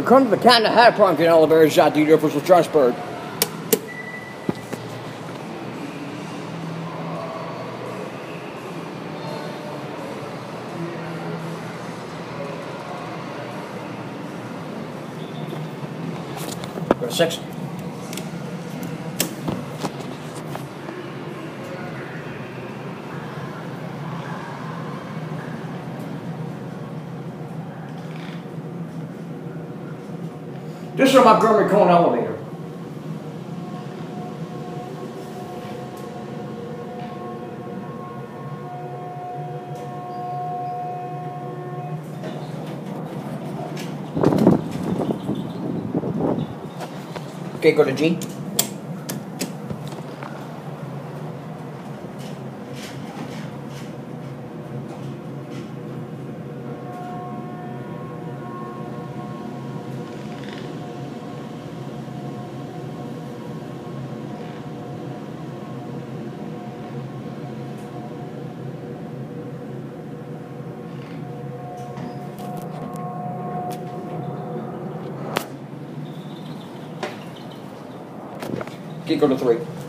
Come to the Canada Hat Punk in Elevator Shot, DJ Official Strasbourg. Go to six. This is Montgomery Kone elevator. Okay, go to G. Okay, go to three.